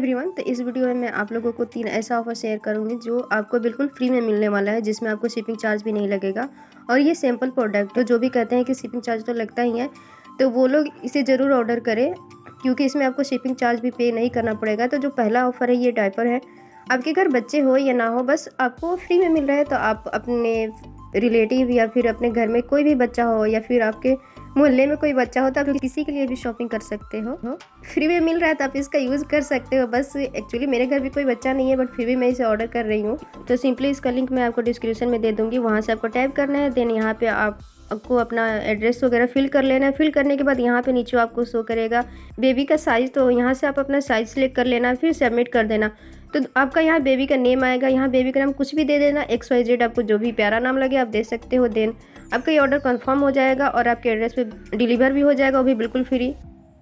Everyone तो इस video में मैं आप लोगों को तीन ऐसा ऑफ़र शेयर करूँगी जो आपको बिल्कुल फ्री में मिलने वाला है, जिसमें आपको शिपिंग चार्ज भी नहीं लगेगा। और ये सैंपल प्रोडक्ट तो जो भी कहते हैं कि शिपिंग चार्ज तो लगता ही है तो वो लोग इसे ज़रूर ऑर्डर करें, क्योंकि इसमें आपको शिपिंग चार्ज भी पे नहीं करना पड़ेगा। तो जो पहला ऑफ़र है, ये डायपर है। आपके घर बच्चे हो या ना हो, बस आपको फ्री में मिल रहा है तो आप अपने रिलेटिव या फिर अपने घर में कोई भी बच्चा हो या फिर आपके मोहल्ले में कोई बच्चा हो तो आप किसी के लिए भी शॉपिंग कर सकते हो। फ्री में मिल रहा है तो आप इसका यूज़ कर सकते हो। बस एक्चुअली मेरे घर भी कोई बच्चा नहीं है बट फिर भी मैं इसे ऑर्डर कर रही हूँ। तो सिंपली इसका लिंक मैं आपको डिस्क्रिप्शन में दे दूँगी। वहाँ से आपको टाइप करना है देन यहाँ पे आप आपको अपना एड्रेस वगैरह फिल कर लेना है। फिल करने के बाद यहाँ पे नीचे आपको शो करेगा। बेबी का साइज़ तो यहाँ से आप अपना साइज़ सेलेक्ट कर लेना, फिर सबमिट कर देना। तो आपका यहाँ बेबी का नेम आएगा, यहाँ बेबी का नाम कुछ भी दे देना एक्स वाई जेड आपको जो भी प्यारा नाम लगे, आप दे सकते हो देन। आपका ये ऑर्डर कन्फर्म हो जाएगा और आपके एड्रेस पर डिलीवर भी हो जाएगा, वो भी बिल्कुल फ्री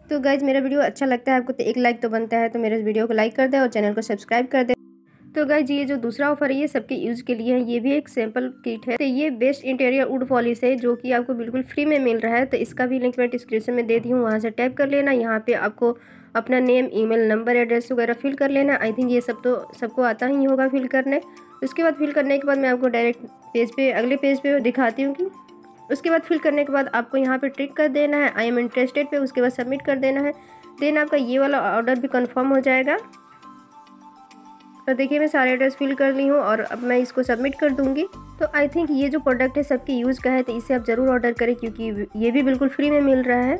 तो गाइज़ मेरा वीडियो अच्छा लगता है, आपको तो एक लाइक तो बनता है तो मेरे वीडियो को लाइक कर दे और चैनल को सब्सक्राइब कर दे। तो गाइज़ ये जो दूसरा ऑफ़र है, ये सबके यूज़ के लिए है। ये भी एक सैंपल किट है। तो ये बेस्ट इंटीरियर वुड पॉलिश है, जो कि आपको बिल्कुल फ्री में मिल रहा है। तो इसका भी लिंक मैं डिस्क्रिप्शन में दे दी हूँ, वहाँ से टाइप कर लेना। यहाँ पे आपको अपना नेम ईमेल नंबर एड्रेस वगैरह फिल कर लेना। आई थिंक ये सब तो सबको आता ही होगा फिल करने। उसके बाद फिल करने के बाद मैं आपको डायरेक्ट पेज पे, अगले पेज पे दिखाती हूँ कि उसके बाद फिल करने के बाद आपको यहाँ पे ट्रिक कर देना है। आई एम इंटरेस्टेड पे उसके बाद सबमिट कर देना है। देन आपका ये वाला ऑर्डर भी कंफर्म हो जाएगा। तो देखिए, मैं सारे एड्रेस फिल कर ली हूँ और अब मैं इसको सबमिट कर दूँगी। तो आई थिंक ये जो प्रोडक्ट है सबके यूज़ का है तो इसे आप ज़रूर ऑर्डर करें क्योंकि ये भी बिल्कुल फ्री में मिल रहा है।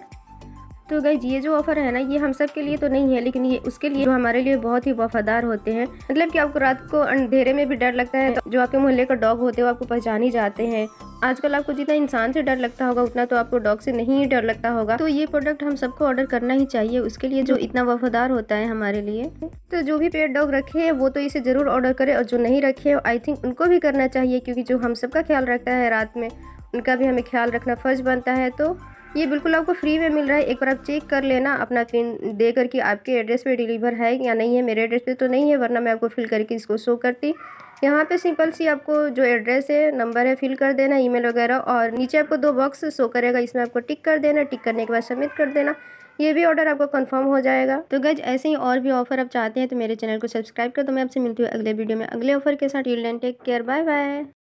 तो गई ये जो ऑफ़र है ना, ये हम सब के लिए तो नहीं है, लेकिन ये उसके लिए जो हमारे लिए बहुत ही वफादार होते हैं। मतलब कि आपको रात को अंधेरे में भी डर लगता है तो जो आपके मोहल्ले का डॉग होते हैं, वो आपको पहचान ही जाते हैं। आजकल आपको जितना इंसान से डर लगता होगा, उतना तो आपको डॉग से नहीं डर लगता होगा। तो ये प्रोडक्ट हम सबको ऑर्डर करना ही चाहिए, उसके लिए जो इतना वफादार होता है हमारे लिए। तो जो भी पेट डॉग रखे हैं, वो तो इसे ज़रूर ऑर्डर करे और जो नहीं रखे आई थिंक उनको भी करना चाहिए, क्योंकि जो हम सबका ख्याल रखता है रात में, उनका भी हमें ख्याल रखना फ़र्ज़ बनता है। तो ये बिल्कुल आपको फ्री में मिल रहा है। एक बार आप चेक कर लेना, अपना पिन दे करके आपके एड्रेस पे डिलीवर है या नहीं है। मेरे एड्रेस पे तो नहीं है, वरना मैं आपको फिल करके इसको शो करती। यहाँ पे सिंपल सी आपको जो एड्रेस है, नंबर है, फिल कर देना, ईमेल वगैरह, और नीचे आपको दो बॉक्स शो करेगा, इसमें आपको टिक कर देना, टिक करने के बाद सबमिट कर देना। ये भी ऑर्डर आपको कंफर्म हो जाएगा। तो गज ऐसे ही और भी ऑफ़र आप चाहते हैं तो मेरे चैनल को सब्सक्राइब कर दो। मैं आपसे मिलती हूँ अगले वीडियो में अगले ऑफ़र के साथ। You'll take care bye bye